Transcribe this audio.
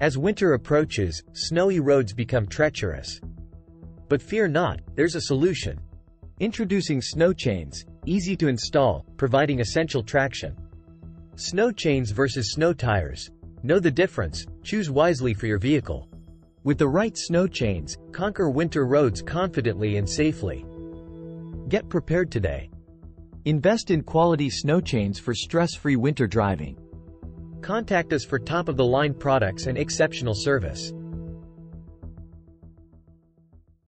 As winter approaches, snowy roads become treacherous. But fear not, there's a solution. Introducing snow chains, easy to install, providing essential traction. Snow chains versus snow tires. Know the difference, choose wisely for your vehicle. With the right snow chains, conquer winter roads confidently and safely. Get prepared today. Invest in quality snow chains for stress-free winter driving. Contact us for top-of-the-line products and exceptional service.